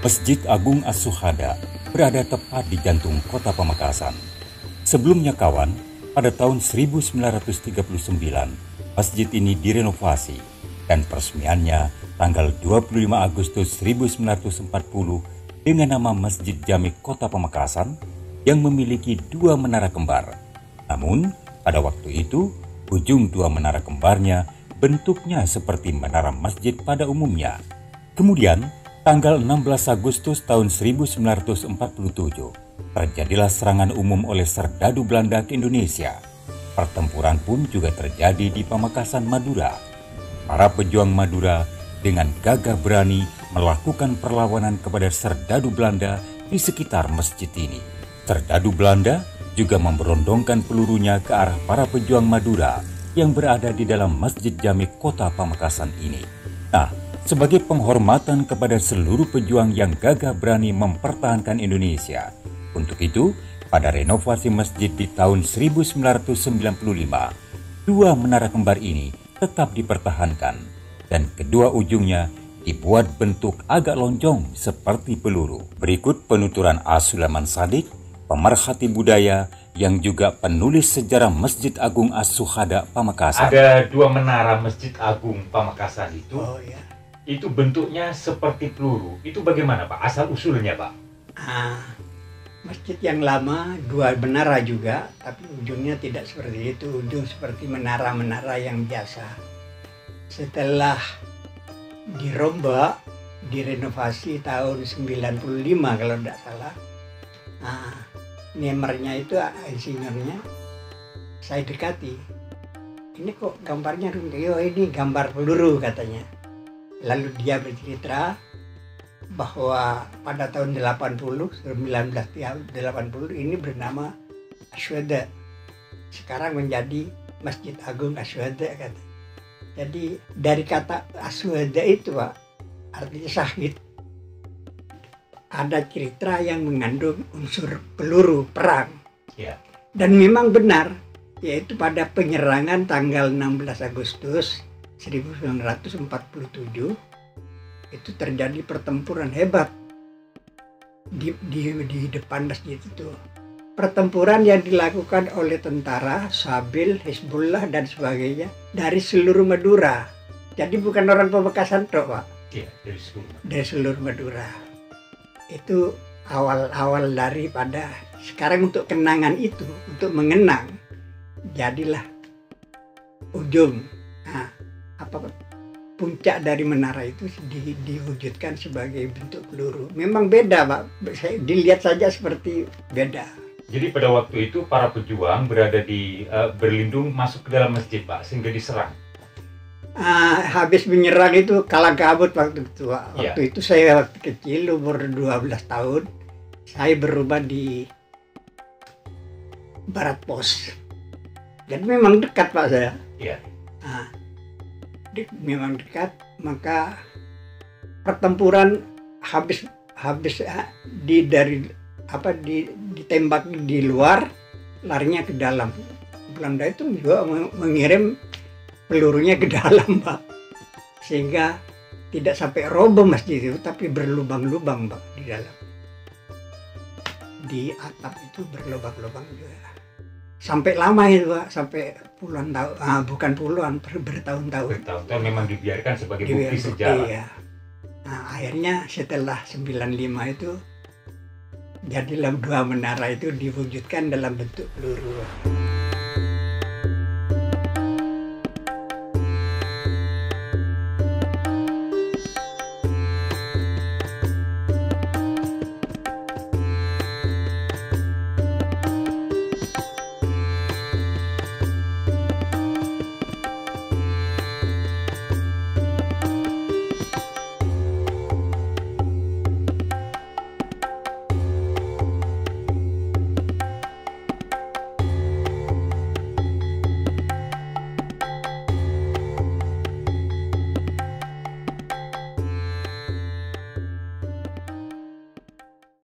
Masjid Agung As-Suhada berada tepat di jantung kota Pamekasan. Sebelumnya kawan, pada tahun 1939, masjid ini direnovasi dan peresmiannya tanggal 25 Agustus 1940 dengan nama Masjid Jami Kota Pamekasan yang memiliki dua menara kembar. Namun, pada waktu itu, ujung dua menara kembarnya bentuknya seperti menara masjid pada umumnya. Kemudian, tanggal 16 Agustus tahun 1947, terjadilah serangan umum oleh serdadu Belanda ke Indonesia. Pertempuran pun juga terjadi di Pamekasan, Madura. Para pejuang Madura dengan gagah berani melakukan perlawanan kepada serdadu Belanda di sekitar masjid ini. Serdadu Belanda juga memberondongkan pelurunya ke arah para pejuang Madura yang berada di dalam Masjid Jami Kota Pamekasan ini. Nah, sebagai penghormatan kepada seluruh pejuang yang gagah berani mempertahankan Indonesia. Untuk itu, pada renovasi masjid di tahun 1995, dua menara kembar ini tetap dipertahankan dan kedua ujungnya dibuat bentuk agak lonjong seperti peluru. Berikut penuturan A. Sulaiman Sadik pemerhati budaya yang juga penulis sejarah Masjid Agung As-Suhada Pamekasan. Ada dua menara Masjid Agung Pamekasan itu. Oh ya. Itu bentuknya seperti peluru. Itu bagaimana Pak? Asal usulnya Pak? Ah, masjid yang lama dua menara juga, tapi ujungnya tidak seperti itu. Ujung seperti menara-menara yang biasa. Setelah dirombak, direnovasi tahun 95 kalau tidak salah. Nah, nemernya itu insinyurnya saya dekati ini kok gambarnya yo ini gambar peluru katanya lalu dia bercerita bahwa pada tahun 80 1980 ini bernama Aswada sekarang menjadi Masjid Agung Aswada kata jadi dari kata Aswada itu pak artinya sahid ada cerita yang mengandung unsur peluru perang. Ya. Dan memang benar, yaitu pada penyerangan tanggal 16 Agustus 1947 itu terjadi pertempuran hebat di, di, di depan masjid itu. Pertempuran yang dilakukan oleh tentara, Sabil, Hizbullah, dan sebagainya dari seluruh Madura. Jadi bukan orang Pamekasan, Pak. Iya, dari seluruh. Dari seluruh Madura itu awal-awal daripada sekarang untuk kenangan itu untuk mengenang jadilah ujung apa puncak dari menara itu di, diwujudkan sebagai bentuk peluru memang beda pak saya dilihat saja seperti beda jadi pada waktu itu para pejuang berada di uh, berlindung masuk ke dalam masjid pak sehingga diserang uh, habis menyerang itu kalah kabut waktu itu. Waktu yeah. itu saya kecil umur 12 tahun. Saya berubah di Barat Pos. Dan memang dekat Pak saya. Iya. Nah, di, memang dekat, maka pertempuran habis habis di dari apa di ditembak di luar larinya ke dalam. Belanda itu juga mengirim pelurunya ke dalam pak. Sehingga tidak sampai roboh masjid itu tapi berlubang-lubang pak di dalam. Di atap itu berlubang-lubang juga sampai lama itu pak. Sampai puluhan tahun ah, bukan puluhan ber bertahun-tahun. Bertahun-tahun. Memang dibiarkan sebagai bukti sejarah. iya. nah akhirnya setelah 95 itu jadilah dua menara itu diwujudkan dalam bentuk peluru